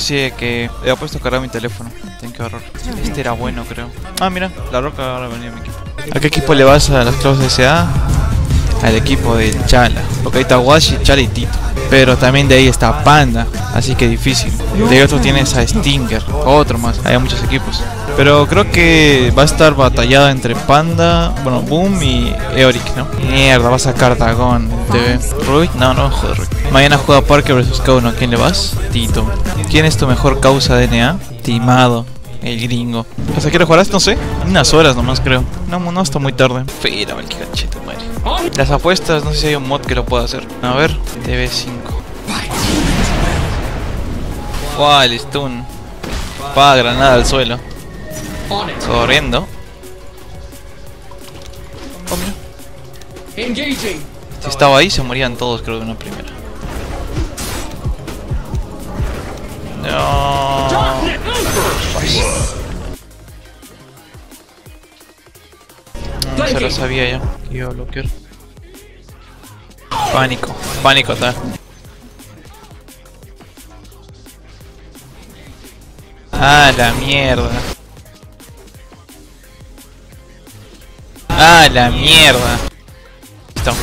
Es que he puesto a cargar mi teléfono. Tengo que agarrar. Este era bueno, creo. Ah, mira, la roca ahora venía a mi equipo. ¿A qué equipo le vas a las clases de SA? Al equipo de Chala. Porque ahí está Washi, Chala y Tito. Pero también de ahí está Panda. Así que difícil. De otro tienes a Stinger. Otro más. Hay muchos equipos. Pero creo que va a estar batallada entre Panda, bueno, Boom y Eoric, ¿no? Mierda, va a sacar Dagon. TV. No, no, joder. Mañana juega Parker vs Kauno. ¿A quién le vas? Tito. ¿Quién es tu mejor causa de NA? Timado. El gringo. ¿Hasta qué hora jugarás? No sé. Unas horas nomás creo. No, no está muy tarde. Fera, el cachete, madre. Las apuestas, no sé si hay un mod que lo pueda hacer. A ver, TV5. Wow, el stun. Pa, granada al suelo. Corriendo. Oh, mira. Si estaba ahí, se morían todos, creo, de una primera. No. No, se lo sabía ya. Que iba a bloquear. Pánico. Pánico, tal. Ah, la mierda. Ah, la mierda. Listo.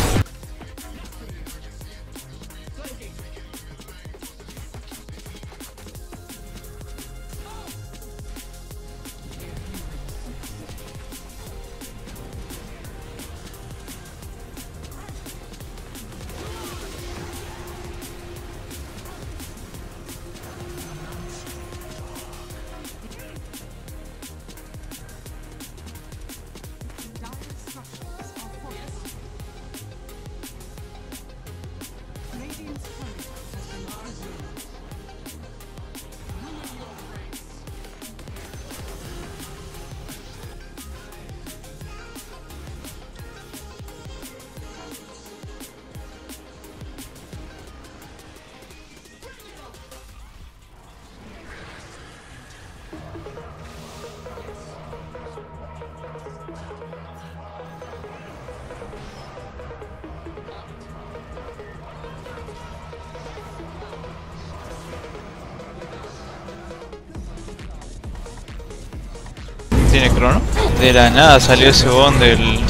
¿Tiene crono? De la nada salió ese bon del...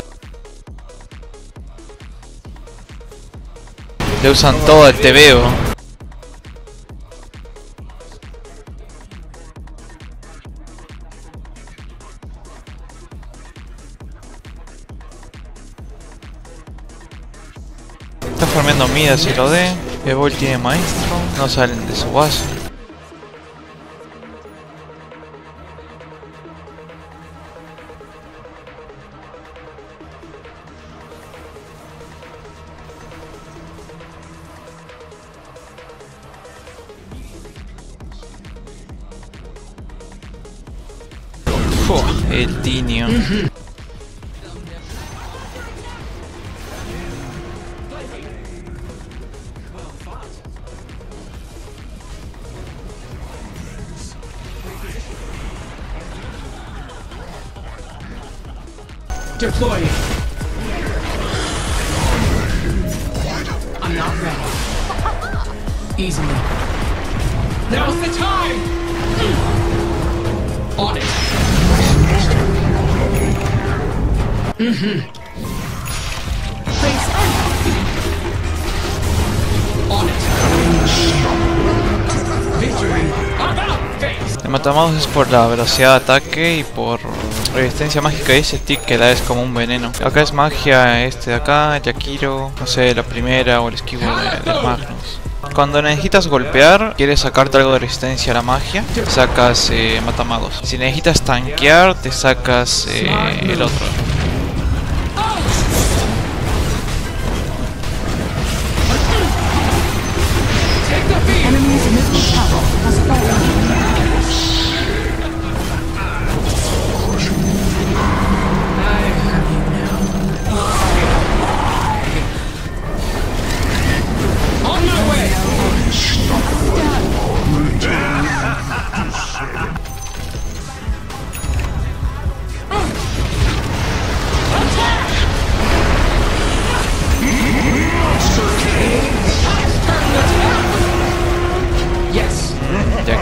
Le usan todo el TVO. Está farmeando mida si lo de. Ebol tiene maestro. No salen de su base. Fua, el tinio. Deploying. I'm not ready. Easily. Now's the time! On it. About face. El matamados es por la velocidad de ataque y por resistencia mágica y ese stick que da es como un veneno. Acá es magia este de acá, Yakiro, no sé, la primera o el esquivo de, Magnus. Cuando necesitas golpear, quieres sacarte algo de resistencia a la magia, sacas eh, matamagos. Si necesitas tanquear, te sacas eh, el otro.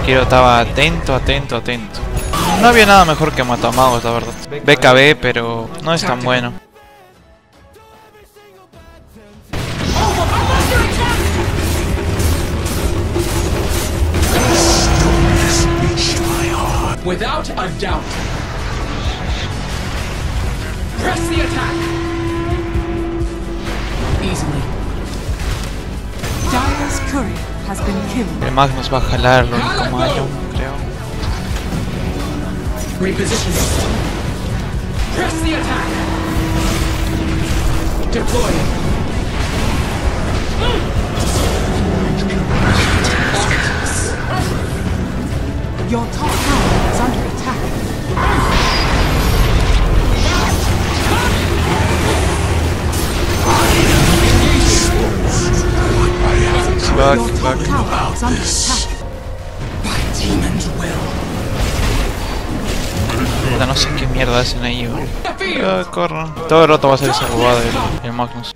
Quiero estaba atento, atento, atento. No había nada mejor que Matamagos, la verdad. BKB, pero no es tan bueno. Without a doubt. Press the attack. Easily. Dyer's courier. El Magnus va a jalar lo único malo, creo. Reposition. Press the attack. Deploy. Your top tower is under attack. Fuck, Your will. Puta, no sé qué mierda hacen ahí. Ah, corran. Todo el rato va a ser esa robada el, el Magnus.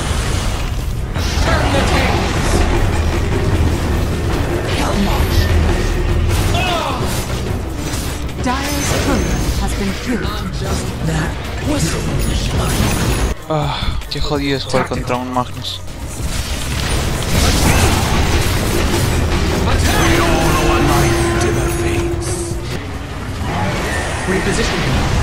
Ah, qué jodido es jugar contra un Magnus. Repositioning.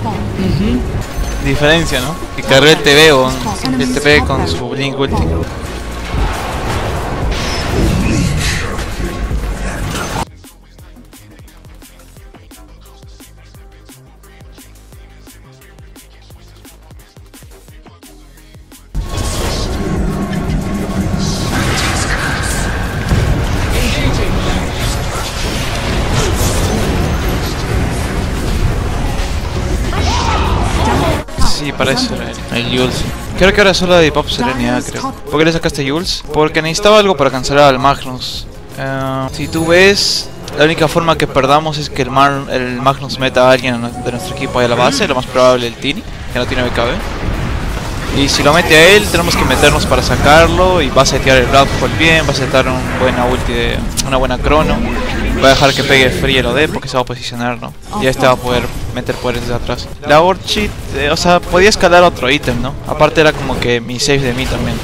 Has fallen. Diferencia, ¿no? Que cargue el TP con el TP con su Blink Ulti. Parece el, Jules. Creo que ahora solo de Pop Serenidad, creo. ¿Por qué le sacaste Jules? Porque necesitaba algo para cancelar al Magnus. Eh, si tú ves, la única forma que perdamos es que el, Mar- el Magnus meta a alguien de nuestro equipo ahí a la base, lo más probable el Tini, que no tiene BKB. Y si lo mete a él, tenemos que meternos para sacarlo y va a setear el Hole bien, va a setear un buena ulti de, una buena crono, va a dejar que pegue free el OD porque se va a posicionar, ¿no? Y este va a poder meter poderes desde atrás. La Orchid, eh, o sea, podía escalar otro ítem, ¿no? Aparte era como que mi save de mí también,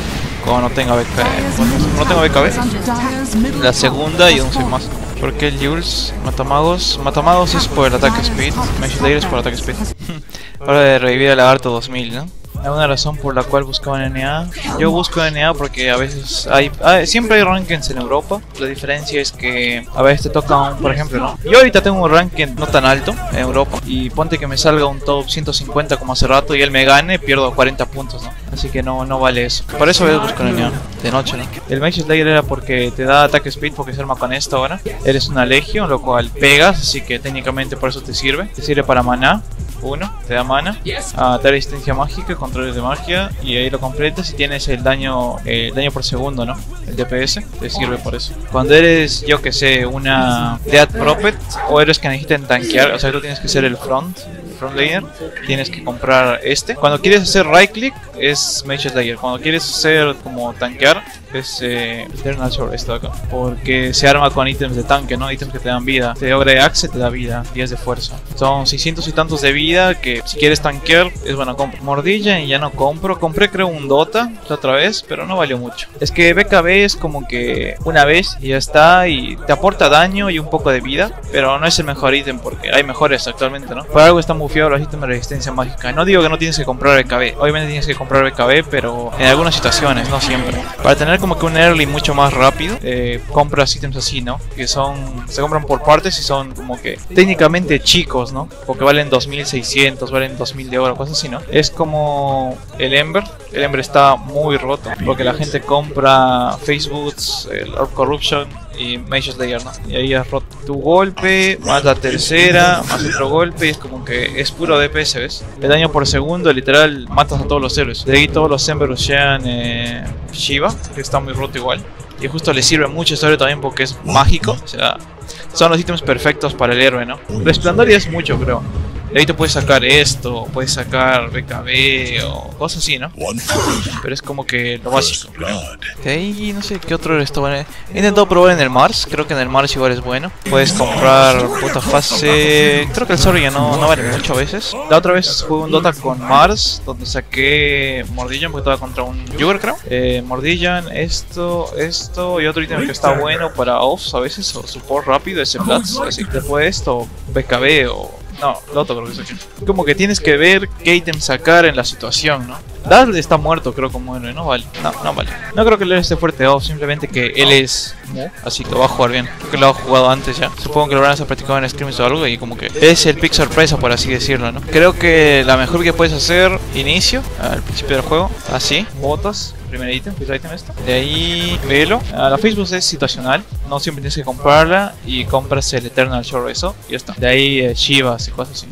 como no tenga BKB, bueno, no tengo BKB. La segunda y 11 más. Porque el Jules, Matamagos, Matamagos es por el ataque speed, Mesh es por el ataque speed. Hora de revivir al lagarto 2000, ¿no? ¿Alguna razón por la cual buscaban NA? Yo busco NA porque a veces hay... ah, siempre hay rankings en Europa. La diferencia es que a veces te toca un... Por ejemplo, ¿no? Yo ahorita tengo un ranking no tan alto en Europa. Y ponte que me salga un top 150 como hace rato y él me gane, pierdo 40 puntos, ¿no? Así que no, no vale eso. Por eso veces busco NA. De noche, ¿no? El Mage Slayer era porque te da ataque speed porque se arma con esto ahora. Eres una legion, lo cual pegas, así que técnicamente por eso te sirve. Te sirve para maná. Uno, te da mana. Ah, te da resistencia mágica, controles de magia y ahí lo completas y tienes el daño el daño por segundo, ¿no? El DPS te sirve por eso. Cuando eres, yo que sé, una Death Prophet o eres que necesiten tanquear, o sea, tú tienes que ser el front From Layer, tienes que comprar este. Cuando quieres hacer right click es Mage Slayer. Cuando quieres hacer como tanquear es eh, Eternal Sword, esto acá. Porque se arma con ítems de tanque, ¿no? Ítems que te dan vida. Te de Axe te da vida, 10 de fuerza. Son 600 y tantos de vida que si quieres tanquear es bueno compro. Mordilla y ya no compro. Compré creo un Dota otra vez, pero no valió mucho. Es que BKB es como que una vez y ya está y te aporta daño y un poco de vida, pero no es el mejor ítem porque hay mejores actualmente, ¿no? Por algo están bufiados los ítems de resistencia mágica. No digo que no tienes que comprar BKB, obviamente tienes que comprar BKB, pero en algunas situaciones, no siempre. Para tener como que un early mucho más rápido, eh, compras ítems así, ¿no? Que son, se compran por partes y son como que técnicamente chicos, ¿no? Porque valen 2600, valen 2000 de oro, cosas así, ¿no? Es como el Ember, el Ember está muy roto porque la gente compra Facebooks, el Orb Corruption y Mage Slayer, ¿no? Y ahí has roto tu golpe, más la tercera, más otro golpe, y es como que es puro DPS, ¿ves? El daño por segundo, literal, matas a todos los héroes. De ahí todos los Embers llegan eh, Shiva, que está muy roto igual. Y justo le sirve mucho este héroe también porque es mágico, o sea, son los ítems perfectos para el héroe, ¿no? Resplandor ya es mucho, creo. De ahí te puedes sacar esto, puedes sacar BKB o cosas así, ¿no? Pero es como que lo básico. De ahí no sé qué otro esto. He intentado probar en el Mars, creo que en el Mars igual es bueno. Puedes comprar puta fase. Creo que el Sorry ya no, no vale mucho a veces. La otra vez jugué un Dota con Mars, donde saqué Mordillan porque estaba contra un Jugger, creo. Eh, Mordillan, esto, esto y otro ítem que está bueno para offs a veces o support rápido, ese Platz. Así que después esto, BKB o no, Loto creo que es aquí. Como que tienes que ver qué ítem sacar en la situación, ¿no? Dad está muerto, creo, como héroe, ¿no? Vale. No, no vale. No creo que él esté fuerte off, simplemente que él es así que va a jugar bien. Creo que lo ha jugado antes ya. Supongo que lo a practicado en scrims o algo y como que es el pick sorpresa, por así decirlo, ¿no? Creo que la mejor que puedes hacer, inicio, al principio del juego, así, botas, primer ítem, primer ítem esto. De ahí, velo. La Facebook es situacional, no siempre tienes que comprarla y compras el Eternal Shore eso y ya está. De ahí, eh, Shivas y cosas así.